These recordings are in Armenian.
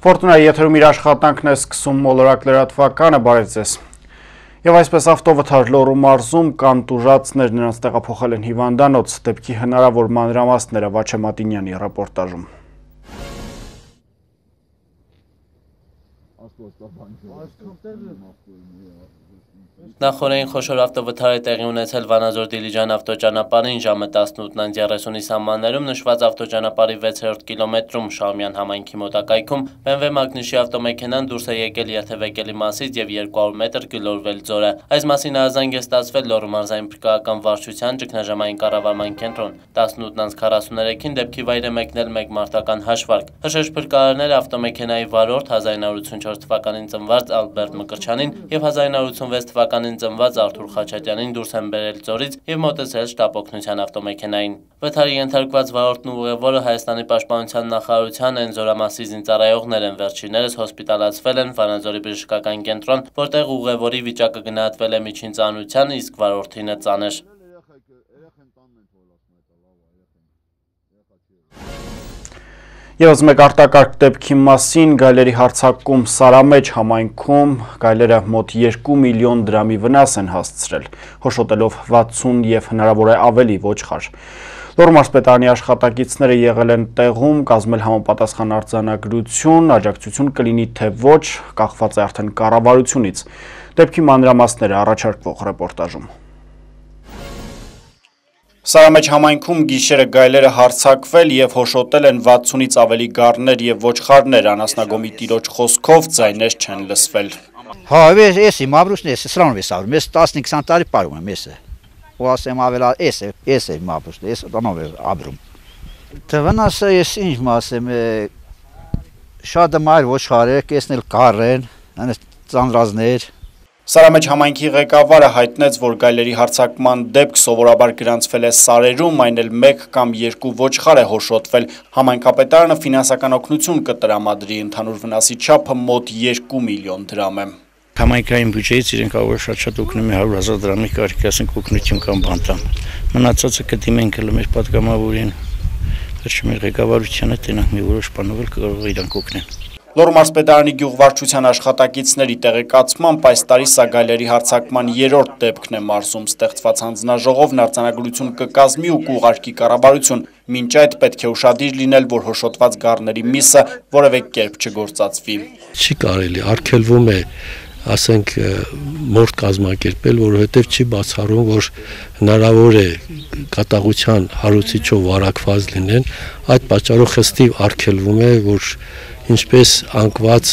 Ֆորտունայի եթերում իր աշխատանքն է սկսում մոլորակ լրատվականը, բարև ձեզ։ Եվ այսպես ավտովթար լորու մարզում կան տուժացներ նրանց տեղափոխել են հիվանդանոց, դեպքի հնարավոր մանրամասները Վաչե Մատինյանի ռեպորտաժում։ Նախորեն խոշոր ավտովթար է տեղի ունեցել Վանաձոր Դիլիջան ավտոճանապարհին ժամը 18:30-ի սահմաններում նշված ավտոճանապարհի 6-րդ կիլոմետրում Շահումյան համայնքի մոտակայքում BMW Մագնիշի ավտոմեքենան դուրս է եկել երթևեկելի մասից եւ 200 մետր գլորվել ձորը։ Այս մասին ահազանգ է ստացվել Լոռու մարզային փրկական վարչության ճգնաժամային կառավարման կենտրոն։ 18:43-ին դեպքի վայր է մեկնել մեկ մարտական հաշվարկ։ Հրշեջ փրկարարները ավտոմեքենայի վարորդ 1984 թվականին ծնված Ալբերտ Մկրչյանին եւ 1986 թվականին ծնված Արթուր Խաչատյանին դուրս են բերել ձորից եւ մոտեցել շտապօգնության ավտոմեքենային։ Վթարի ենթարկված վարորդն ու ուղևորը Հայաստանի պաշտպանության նախարարության են զորամասի զինծառայողներ են վերջիններս հոսպիտալացվել են Վանաձորի բժշկական կենտրոն, որտեղ ուղևորի վիճակը գնահատվել է միջին ծանրության, իսկ վարորդինը ծանր։ Եվս մեկ արտակարգ դեպքի մասին գայլերի հարցակում Սարամեջ համայնքում գայլերը մոտ 2 միլիոն դրամի վնաս են հասցրել, հոշոտելով 60 և հնարավոր է ավելի ոչխար։ Լոր մարսպետարանի աշխատակիցները եղել են տեղում, կազմել համապատասխան արձանագրություն, աջակցություն կլինի թե ոչ, կախված է արդեն կառավարությունից։ Դեպքի մանրամասները առաջարկվող ռեպորտաժում։ Սարամեջ համայնքում գիշերը գայլերը հարցակվել և հոշոտել են 60-ից ավելի գառներ և ոչխարներ, անասնագոմի տիրոջ խոսքով ձայներ չեն լսվել։ Հա, ես իմ ապրուստն ես, սրանով ես ապրում, ես 15-20 տարի պարում եմ, ես է։ Ու ասեմ ավելա, ես է, ես է իմ ապրուստը, ես տանով եմ ապրում։ Տվնասը ես ինչ մասեմ, շատ մայր ոչխարեր, կեսնել կարեն, ծանրազներ, Սարամեջ համայնքի ղեկավարը հայտնեց, որ գայլերի հարցակման դեպք սովորաբար գրանցվել է սարերում, այն էլ մեկ կամ երկու ոչխար է հոշոտվել։ Համայնքապետարանը ֆինանսական օգնություն կտրամադրի ընդհանուր վնասի չափը մոտ 2 միլիոն դրամ է։ Համայնքային բյուջեից իրենք ավելի շատ-շատ օգնում է 100 000 դրամի կարիք ասենք օգնություն կամ բան տան։ Մնացածը կդիմենք հələ մեր պատգամավորին։ Վերջում մեր ղեկավարությունը տենանք մի որոշ բանով էլ կարող իրանք օգնեն։ Լորմարսպետարանի գյուղվարչության աշխատակիցների տեղեկացմամբ այս տարի սագայլերի հարցակման երորդ դեպքն է մարզում ստեղծված հանձնաժողովն արձանագրություն կկազմի ու կուղարկի կառավարություն։ Մինչ այդ պետք է ուշադիր լինել, որ հոշոտված գառների միսը որևէ կերպ չգործածվի։ Չի կարելի, արգելվում է ասենք մորտ կազմակերպել, որովհետև չի բացառում, որ հնարավոր է կատաղության հարուցիչով վարակված լինեն, այդ պատճառով խստիվ արգելվում է, որ ինչպես անկված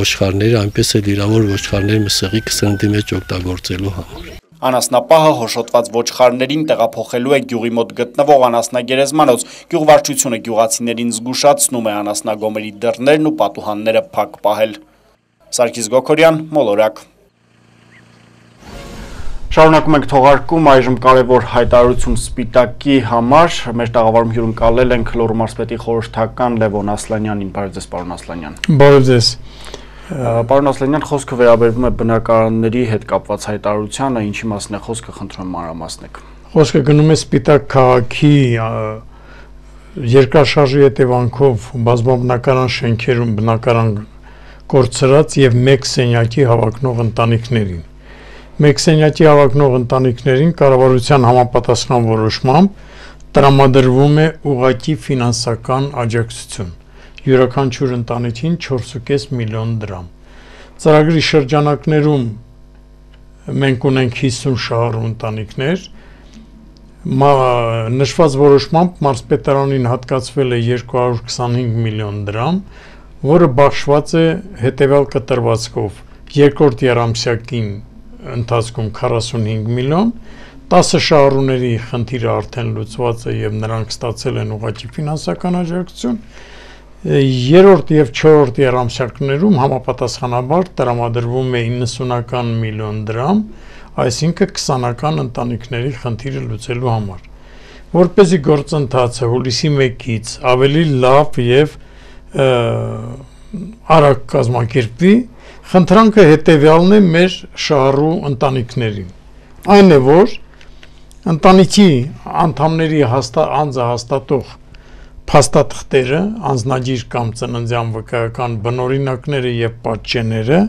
ոչխարները, այնպես էլ իրավոր ոչխարներ մսեղի կսնդի մեջ օգտագործելու համար։ Անասնապահը հոշոտված ոչխարներին տեղափոխելու է գյուղի մոտ գտնվող անասնագերեզմանոց։ Գյուղվարչությունը գյուղացիներին զգուշացնում է անասնագոմերի դռներն ու պատուհանները փակ պահել։ Սարգիս Գոքորյան, Մոլորակ։ Շարունակում ենք թողարկում այժմ կարևոր հայտարարություն սպիտակի համար։ Մեր տաղավարում հյուրընկալել ենք Լոռու մարզպետի խորհրդական Լևոն Ասլանյանին։ Բարև ձեզ, պարոն Ասլանյան։ Բարև ձեզ։ Պարոն Ասլանյան, խոսքը վերաբերվում է բնակարանների հետ կապված հայտարարությանը, ինչի մասն է խոսքը, խնդրում եմ մանրամասնեք։ Խոսքը գնում է սպիտակ քաղաքի երկրաշարժի հետևանքով բազմաբնակարան շենքերում բնակարան կորցրած եւ մեկ սենյակի հավակնող ընտանիքներին մեկ սենյակի հավակնող ընտանիքներին կառավարության համապատասխան որոշմամբ տրամադրվում է ուղակի ֆինանսական աջակցություն յուրաքանչյուր ընտանիքին 4.5 միլիոն դրամ։ Ծրագրի շրջանակներում մենք ունենք 50 շահառու ընտանիքներ, նշված որոշմամբ մարզպետարանին հատկացվել է 225 միլիոն դրամ, որը բաշխված է հետևյալ կտրվածքով. երկրորդ երամսյակին ընթացքում 45 միլիոն, 10 շահառուների խնդիրը արդեն լուծված է եւ նրանք ստացել են ուղղակի ֆինանսական աջակցություն։ Երրորդ եւ չորրորդ երամսյակներում համապատասխանաբար տրամադրվում է 90-ական միլիոն դրամ, այսինքն 20-ական ընտանիքների խնդիրը լուծելու համար։ Որպեսզի գործընթացը հուլիսի 1-ից ավելի լավ եւ արագ կազմակերպվի, Խնդրանքը հետևյալն է մեր շահառու ընտանիքներին։ Այն է, որ ընտանիքի անդամների հաստա անձը հաստատող փաստաթղթերը, անznագիր կամ ծննդյան վկայական բնօրինակները եւ պատճենները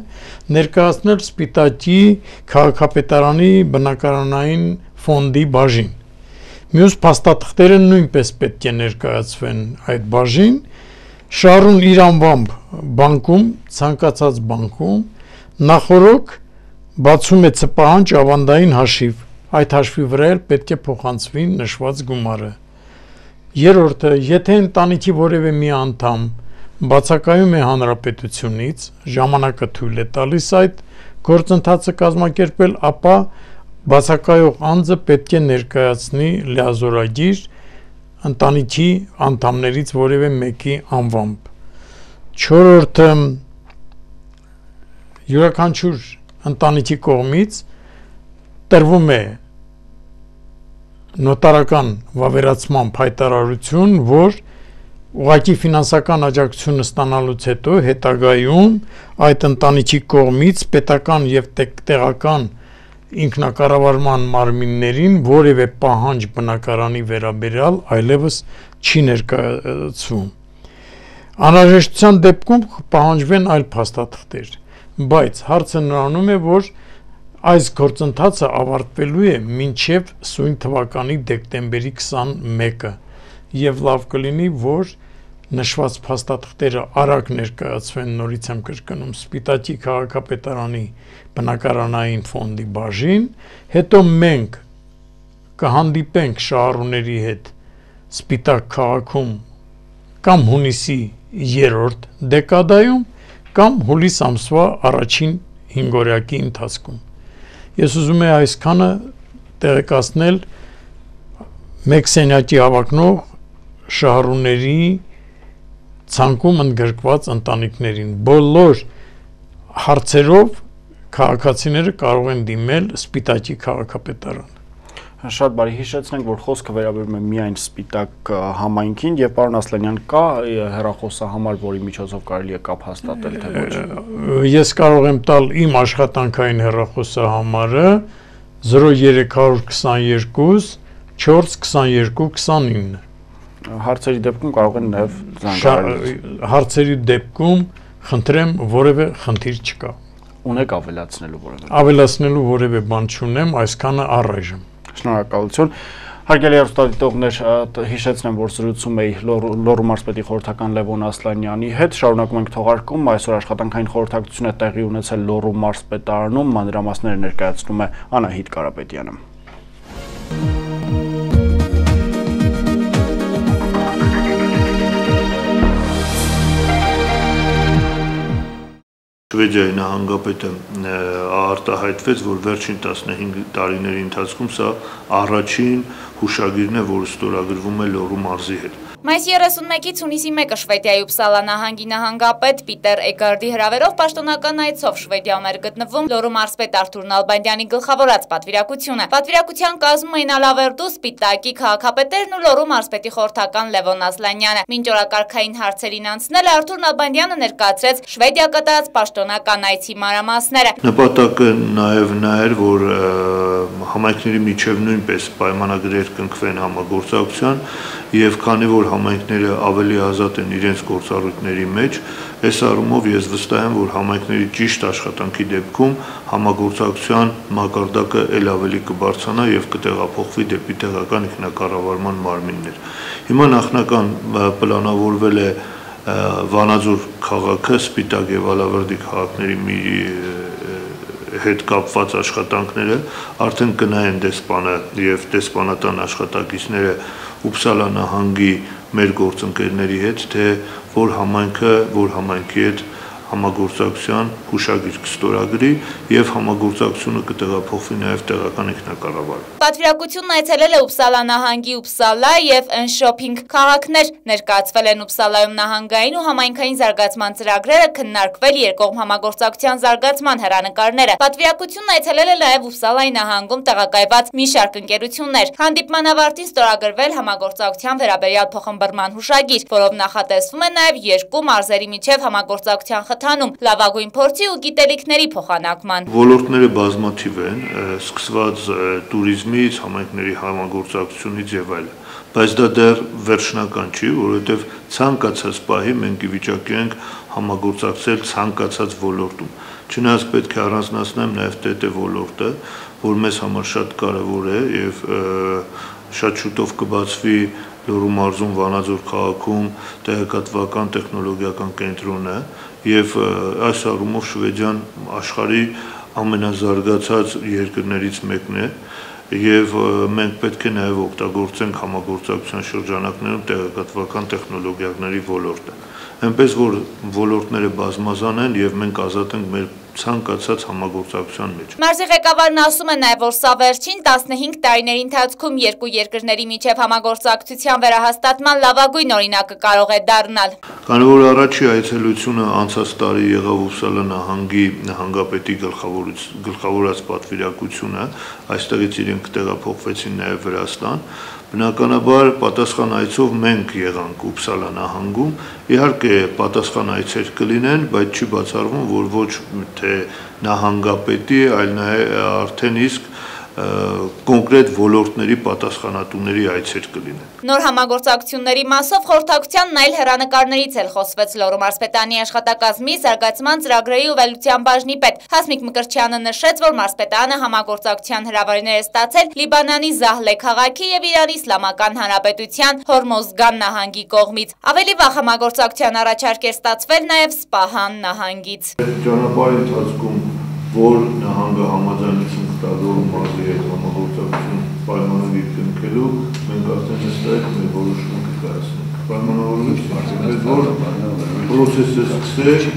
ներկայացնել Սպիտակի քաղաքապետարանի բնակարանային ֆոնդի բաժին։ Մյուս փաստաթղթերը նույնպես պետք է ներկայացվեն այդ բաժին, շարուն իր անվամբ բանկում, ցանկացած բանկում նախորոք բացում է ծպահանջ ավանդային հաշիվ։ Այդ հաշվի վրա էլ պետք է փոխանցվի նշված գումարը։ Երրորդը, եթե ընտանիքի որևէ մի անդամ բացակայում է հանրապետությունից, ժամանակը թույլ է տալիս այդ գործընթացը կազմակերպել, ապա բացակայող անձը պետք է ներկայացնի լիազորագիր ընտանիքի անդամներից որևէ մեկի անվամբ։ Չորրորդը յուրաքանչյուր ընտանիքի կողմից տրվում է նոտարական վավերացման հայտարարություն, որ ուղղակի ֆինանսական աջակցություն ստանալուց հետո հետագայում այդ ընտանիքի կողմից պետական եւ տեղական ինքնակառավարման մարմիններին որևէ պահանջ բնակարանի վերաբերյալ այլևս չի ներկայացվում։ Անհրաժեշտության դեպքում պահանջվեն այլ փաստաթղթեր, բայց հարցը նրանում է, որ այս գործընթացը ավարտվելու է մինչև սույն թվականի դեկտեմբերի 21-ը եւ լավ կլինի, որ նշված փաստաթղթերը արագ ներկայացվեն նորից եմ կրկնում Սպիտակի քաղաքապետարանի բնակարանային ֆոնդի բաժին, հետո մենք կհանդիպենք շահառուների հետ Սպիտակ քաղաքում կամ հունիսի 3-րդ դեկադայում կամ հուլիս ամսվա առաջին 5-օրյակի ընթացքում Ես ուզում եմ այսքանը տեղեկացնել մեկ սենյակի հավակնող շահառուների ցանկում ընդգրկված ընտանիքներին բոլոր հարցերով քաղաքացիները կարող են դիմել Սպիտակի քաղաքապետարան Շատ բարի հիշեցնենք, որ խոսքը վերաբերում է միայն սպիտակ համայնքին եւ պարոն Ասլանյան կա հերախոսահամար, որի միջոցով կարելի է կապ հաստատել թե ոչ։ Ես կարող եմ տալ իմ աշխատանքային հերախոսահամարը 0322 42229 հարցերի դեպքում կարող են նաև զանգահարել։ Հարցերի դեպքում խնդրեմ որևէ խնդիր չկա։ Ունեք ավելացնելու որևէ։ Ավելացնելու որևէ բան չունեմ, այսքանը առայժմ։ Շնորհակալություն։ Հարգելի հեռուստադիտողներ, հիշեցնեմ, որ զրուցում էի Լոռու մարզպետի խորհրդական Լևոն Ասլանյանի հետ։ Շարունակում ենք թողարկում, այսօր աշխատանքային խորհրդակցություն է տեղի ունեցել Լոռու մարզպետարանում, մանրամասները ներկայացնում է Անահիտ Կարապետյանը։ Շվեդիայի նահանգապետը արտահայտվեց, որ վերջին 15 տարիների ընթացքում սա առաջին հուշագիրն է, որը ստորագրվում է Լոռու մարզի հետ։ Մայիսի 31-ից հունիսի 1-ը Շվեդիայի Ուպսալա նահանգի նահանգապետ Պիտեր Էգարդի հրավերով պաշտոնական այցով Շվեդիայում էր գտնվում Լոռու մարզպետ Արթուր Նալբանդյանի գլխավորած պատվիրակությունը։ Պատվիրակության կազմում էին Ալավերդու, Սպիտակի քաղաքապետերն ու Լոռու մարզպետի խորհրդական Լևոն Ասլանյանը։ Մինչ օրակարգային հարցերին անցնել Արթուր Նալբանդյանը ներկայացրեց Շվեդիա կատարած պաշտոնական այցի մանրամասները։ Նպատակը նաև նա էր, որ համայնքների միջև նույնպես պայմանագրեր կնքվեն համագործակցության եւ քանի որ համայնքները ավելի ազատ են իրենց գործառույթների մեջ, այս առումով ես վստահ եմ, որ համայնքների ճիշտ աշխատանքի դեպքում համագործակցության մակարդակը ել ավելի կբարձրանա եւ կտեղափոխվի դեպի տեղական ինքնակառավարման մարմիններ։ Հիմա նախնական պլանավորվել է Վանաձոր քաղաքը Սպիտակ եւ Ալավերդի քաղաքների մի հետ կապված աշխատանքները արդեն կնայեն դեսպանը եւ դեսպանատան աշխատակիցները Ուպսալա նահանգի մեր գործընկերների հետ, թե որ համայնքը, որ համայնքի հետ համագործակցության հուշագիր կստորագրի եւ համագործակցությունը կտեղափոխվի նաեւ տեղական ինքնակառավար։ Պատվիրակությունն այցելել է Ուպսալա նահանգի Ուպսալա եւ Ընշոփինգ քաղաքներ, ներկայացվել են Ուպսալայում նահանգային ու համայնքային զարգացման ծրագրերը, քննարկվել երկկողմ համագործակցության զարգացման հերանեկարները։ Պատվիրակությունն այցելել է նաեւ Ուպսալայի նահանգում տեղակայված մի շարք ընկերություններ։ Հանդիպման ավարտին ստորագրվել համագործակցության վերաբերյալ փոխմբռնման հուշագիր, որով նախատեսվում է նաեւ երկու մարզերի միջև համագործակցության խթանում լավագույն փորձի ու գիտելիքների փոխանակման։ Ոլորտները բազմաթիվ են, սկսված туриզմից, համայնքների համագործակցությունից եւ այլն, բայց դա դեռ վերջնական չի, որովհետեւ ցանկացած պահի մենք ի վիճակի ենք համագործակցել ցանկացած ոլորտում։ Չնայած պետք է առանձնացնեմ նաեւ ՏՏ ոլորտը, որ մեզ համար շատ կարեւոր է եւ շատ շուտով կբացվի Լոռու մարզում Վանաձոր քաղաքում տեղեկատվական տեխնոլոգիական կենտրոնը եւ այս առումով Շվեդիան աշխարհի ամենազարգացած երկրներից մեկն է եւ մենք պետք է նաեւ օգտագործենք համագործակցության շրջանակներում տեղեկատվական տեխնոլոգիաների ոլորտը այնպես որ ոլորտները բազմազան են եւ մենք ազատ ենք մեր ցանկացած համագործակցության մեջ։ Մարզի ղեկավարն ասում է նաև, որ սա վերջին 15 տարիների ընթացքում երկու երկրների միջև համագործակցության վերահաստատման լավագույն օրինակը կարող է դառնալ։ Քանի որ առաջի այցելությունը անցած տարի եղավ Ուսալա նահանգի նահանգապետի գլխավորած պատվիրակությունը, այստեղից իրենք տեղափոխվեցին նաև Վրաստան, Բնականաբար պատասխան այցով մենք եղանք Ուփսալա նահանգում։ Իհարկե պատասխան այցեր կլինեն, բայց չի բացառվում, որ ոչ թե նահանգապետի, այլ նաև արդեն իսկ կոնկրետ ոլորտների պատասխանատուների այցեր կլինեն։ Նոր համագործակցությունների մասով խորհրդակցությանն այլ հերանեկարներից էլ խոսվեց Լոռու մարզպետանի աշխատակազմի զարգացման ծրագրերի ու վելության բաժնի պետ Հասմիկ Մկրտչյանը նշեց, որ մարզպետանը համագործակցության հրավերներ է ստացել Լիբանանի Զահլե քաղաքի եւ Իրանի Իսլամական Հանրապետության Հորմոզգան նահանգի կողմից։ Ավելի վաղ համագործակցության առաջարկ է ստացվել նաեւ Սպահան նահանգից։ Ճանապարհի ընթացքում որ նահանգը համաձայնություն կնքելու, մենք արդեն հստակ մեր որոշումը կկայացնենք։ Պայմանավորված մարդիկ, որ պրոցեսը սկսել,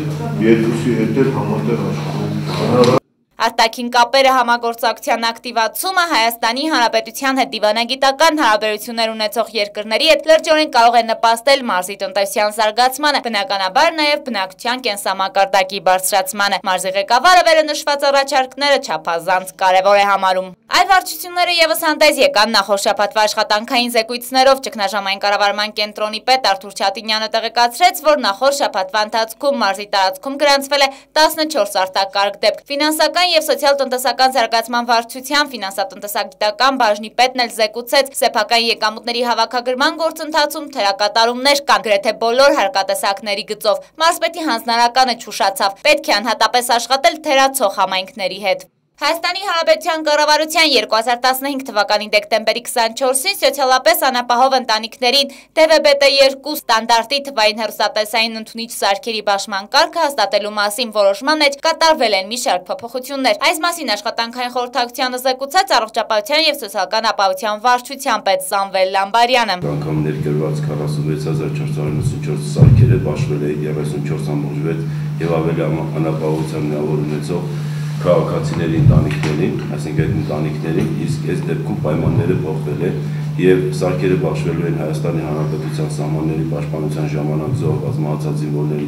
երկուսի հետ համատեղ աշխատում։ Արտաքին կապերը համագործակցության ակտիվացումը Հայաստանի Հանրապետության հետ դիվանագիտական հարաբերություններ ունեցող երկրների հետ լրջորեն կարող է նպաստել մարզի տնտեսության զարգացմանը, բնականաբար նաև բնակչության կենսամակարդակի բարձրացմանը։ Մարզի ղեկավարը վերը նշված առաջարկները չափազանց կարևոր է համարում։ Այլ վարչությունները եւս հանդես եկան նախորդ շաբաթվա աշխատանքային զեկույցներով ճգնաժամային կառավարման կենտրոնի պետ Արթուր Չատինյանը տեղեկացրեց, որ նախորդ շաբաթվա ընթացքում մարզի տարածքում գրանցվել է 14 արտակարգ դեպք։ Ֆինանսական եւ սոցիալ-տնտեսական զարգացման վարչության ֆինանսատնտեսագիտական բաժնի պետն էլ զեկուցեց, սեփական եկամուտների հավաքագրման գործընթացում թերակատարումներ կան գրեթե բոլոր հարկատեսակների գծով։ Մարզպետի հանձնարարականը չուշացավ։ Պետք է անհատապես աշխատել թերացող համայնքների հետ։ Հայաստանի Հանրապետության կառավարության 2015 թվականի դեկտեմբերի 24-ին սոցիալապես անապահով ընտանիքներին DVB-T2 ստանդարտի թվային հեռուստատեսային ընդունիչ սարքերի բաշխման կարգը հաստատելու մասին որոշման մեջ կատարվել են մի շարք փոփոխություններ։ Այս մասին աշխատանքային խորհրդակցությանը զեկուցած առողջապահության եւ սոցիալական ապահովության վարչության պետ Սամվել Լամբարյանը։ Անգամ ներկերված 46494 սարքերը բաշխվել է 34.6 եւ ավելի անապահովության միավոր ունեցող քաղաքացիների ընտանիքներին, այսինքն այդ ընտանիքներին, իսկ այս դեպքում պայմանները փոխվել են եւ սարքերը բաշխվելու են Հայաստանի Հանրապետության սահմանների պաշտպանության ժամանակ զոհված մահացած զինվորների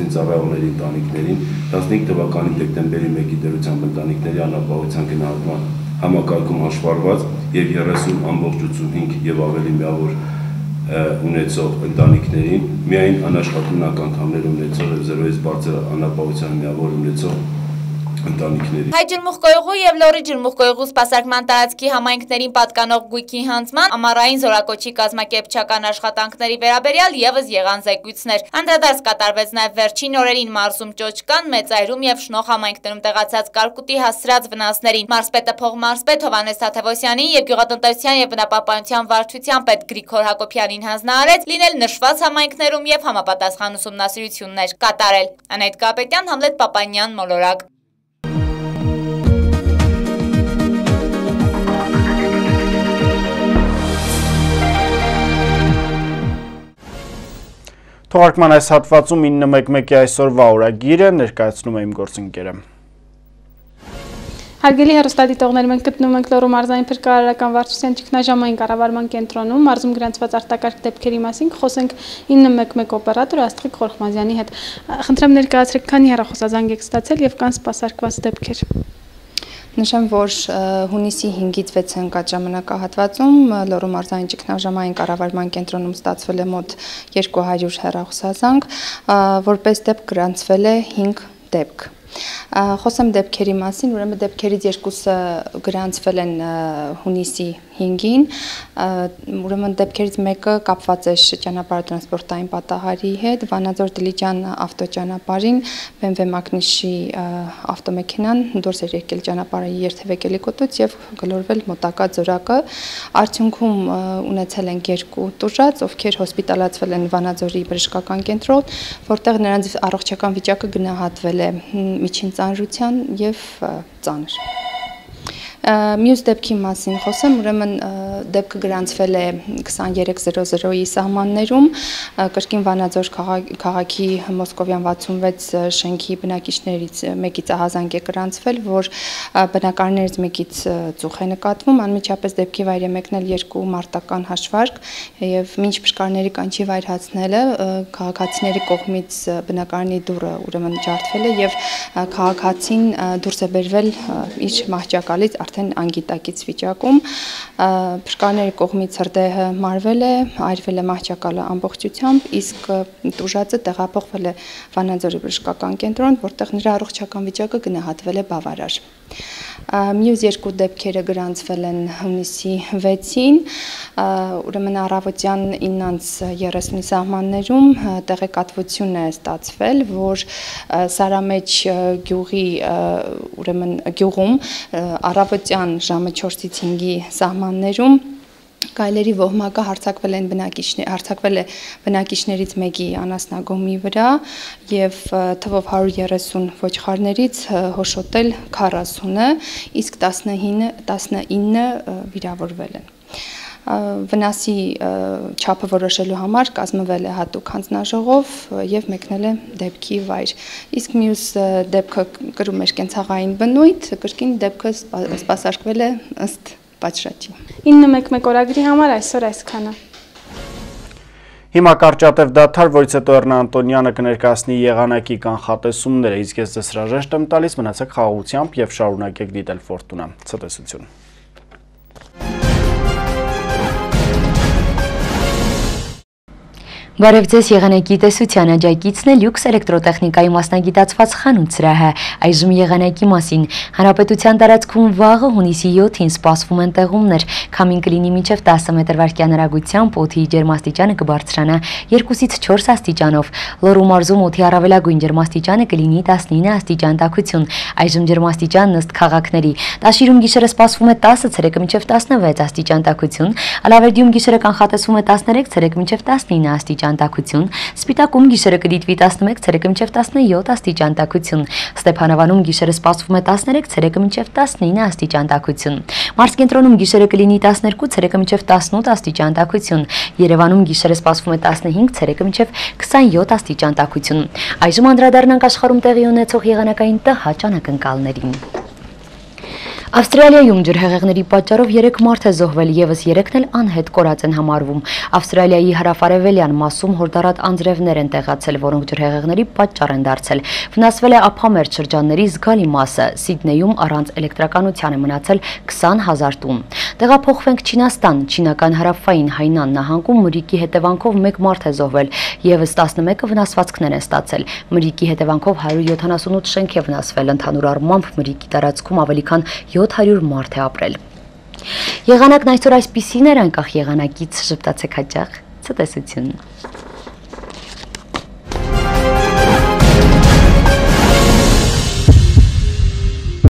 զինծառայողների ընտանիքներին 15 թվականի դեկտեմբերի 1-ի դերությամբ ընտանիքների անապահովության գնահատման համակարգում հաշվառված եւ 30 ամբողջ 85 եւ ավելի միավոր ունեցող ընտանիքներին միայն անաշխատունակ անդամներ ունեցող եւ 0-ից բարձր անապահովության միավոր ունեցող ընտանիքների։ Հայ ջրմուղկոյուղու եւ Լորի ջրմուղկոյուղու սպասարկման տարածքի համայնքներին պատկանող գույքի հանձման ամառային զորակոչի կազմակերպչական աշխատանքների վերաբերյալ եւս եղան զեկույցներ։ Անդրադարձ կատարվեց նաեւ վերջին օրերին մարզում ճոճկան, մեծայրում եւ շնող համայնքներում տեղացած կարկուտի հասցրած վնասներին։ Մարզպետը փողմարզպետ Հովանես Թաթևոսյանին եւ գյուղատնտեսության եւ բնապահպանության վարչության պետ Գրիգոր Հակոբյանին հանձնարարեց լինել նշված համայնքներում եւ համապատասխան ուսումնասիրություններ կատարել։ Անետ Կապետյան, Համլետ Պապանյան, Մոլորակ։ Թողարկման այս հատվածում 911-ի այսօրվա օրագիրը ներկայացնում է իմ գործընկերը։ Հարգելի հեռուստադիտողներ, մենք գտնվում ենք Լոռու մարզային փրկարարական վարչության ճգնաժամային կառավարման կենտրոնում, մարզում գրանցված արտակարգ դեպքերի մասին խոսենք 911 օպերատոր Աստղիկ Խորխմազյանի հետ։ Խնդրեմ ներկայացրեք, քանի հեռախոսազանգ եք ստացել եւ կան սպասարկված դեպքեր։ Նշեմ, որ հունիսի 5-ից 6 ընկած ժամանակահատվածում Լոռու մարզային ճգնաժամային կառավարման կենտրոնում ստացվել է մոտ 200 հեռախոսազանգ, որպես դեպք գրանցվել է 5 դեպք։ Խոսեմ դեպքերի մասին, ուրեմն դեպքերից երկուսը գրանցվել են հունիսի 5-ին, ուրեմն դեպքերից մեկը կապված է ճանապարհատրանսպորտային պատահարի հետ, Վանաձոր Դիլիջան ավտոճանապարհին BMW մակնիշի ավտոմեքենան դուրս էր եկել ճանապարհի երթևեկելի կոտուց եւ գլորվել մոտակա ձորակը։ Արդյունքում ունեցել են երկու տուժած, ովքեր հոսպիտալացվել են Վանաձորի բժշկական կենտրոն, որտեղ նրանց առողջական վիճակը գնահատվել է միջին ծանրության եւ ծանր։ Մյուս դեպքի մասին խոսեմ, ուրեմն դեպքը գրանցվել է 2300-ի սահմաններում, կրկին Վանաձոր քաղաքի Մոսկովյան 66 շենքի բնակիչներից մեկից ահազանգ է գրանցվել, որ բնակարներից մեկից ծուխ է նկատվում, անմիջապես դեպքի վայր է մեկնել երկու մարտական հաշվարկ եւ մինչ բշկարների կանչի վայր հացնելը քաղաքացիների կողմից բնակարանի դուռը ուրեմն ջարդվել է եւ քաղաքացին դուրս է բերվել իր մահճակալից արդեն անգիտակից վիճակում բշկաների կողմից հրդեհը մարվել է, այրվել է մահճակալը ամբողջությամբ, իսկ տուժածը տեղափոխվել է Վանաձորի բժշկական կենտրոն, որտեղ նրա առողջական վիճակը գնահատվել է բավարար։ Մյուս երկու դեպքերը գրանցվել են հունիսի 6-ին, ուրեմն առավոտյան 9:30-ի սահմաններում տեղեկատվություն է ստացվել, որ Սարամեջ գյուղի ուրեմն գյուղում առավոտյան ժամը 4-ից 5-ի սահմաններում գայլերի ոհմակը հարցակվել են բնակիչներ հարցակվել է բնակիչներից մեկի անասնագոմի վրա եւ թվով 130 ոչխարներից հոշոտել 40-ը իսկ 19 19 վիրավորվել են վնասի չափը որոշելու համար կազմվել է հատուկ հանձնաժողով եւ մեկնել է դեպքի վայր։ Իսկ մյուս դեպքը կրում էր կենցաղային բնույթ, կրկին դեպքը սպասարկվել է ըստ պատշաճի։ 911 օրագրի համար այսօր այսքանը։ Հիմա կարճատև դաթար, որից հետո Էրնա Անտոնյանը կներկայացնի եղանակի կանխատեսումները, իսկ ես ձեզ հրաժեշտ եմ տալիս, մնացեք խաղաղությամբ եւ շարունակեք դիտել Ֆորտունա։ Ցտեսություն։ Բարև ձեզ եղանակի տեսության աջակիցն է լյուքս էլեկտրոտեխնիկայի մասնագիտացված խանութ սրահը, այժմ եղանակի մասին։ Հանրապետության տարածքում վաղը հունիսի 7-ին սպասվում են տեղումներ, քամին կլինի մինչև 10 մետր վարկյան հեռագությամբ, օդի ջերմաստիճանը կբարձրանա 2-ից 4 աստիճանով։ Լոռու մարզում օդի առավելագույն ջերմաստիճանը կլինի 19 աստիճան տաքություն, այժմ ջերմաստիճանն ըստ քաղաքների։ Տաշիրում գիշերը սպասվում է 10 ցերեկը մինչև 16 աստիճան տաքություն, Ալավերդիում գիշերը կանխատեսվում է 13 ցերեկը մինչև 19 աստիճան տաքություն, Սպիտակում գիշերը կդիտվի 11 ցերեկը մինչև 17 աստիճան տաքություն, Ստեփանավանում գիշերը սպասվում է 13 ցերեկը մինչև 19 աստիճան տաքություն, Մարսկենտրոնում գիշերը կլինի 12 ցերեկը մինչև 18 աստիճան տաքություն, Երևանում գիշերը սպասվում է 15 ցերեկը մինչև 27 աստիճան տաքություն։ Այժմ անդրադառնանք աշխարհում տեղի ունեցող եղանակային տհաճանակընկալներին։ Ավստրալիայում ջրհեղեղների պատճառով 3 մարդ է զոհվել, եւս 3-ն էլ անհետ կորած են համարվում։ Ավստրալիայի հարավարևելյան մասում հորդարատ անձրևներ են տեղացել, որոնք ջրհեղեղների պատճառ են դարձել։ Վնասվել է ափամերձ շրջանների զգալի մասը։ Սիդնեյում առանց էլեկտրականության է մնացել 20000 տուն։ Տեղափոխվենք Չինաստան։ Չինական հարավային Հայնան նահանգում մրիկի հետևանքով 1 մարդ է զոհվել, եւս 11-ը վնասվածքներ են ստացել։ Մրիկի հետևանքով 178 շենք է վնասվել, ընդհանուր առմամբ մրիկի տարածքում ավելի քան 700 մարդ է ապրել։ Եղանակն այսօր այսպիսին էր, անկախ եղանակից շփտացեք հաճախ։ Ցտեսություն։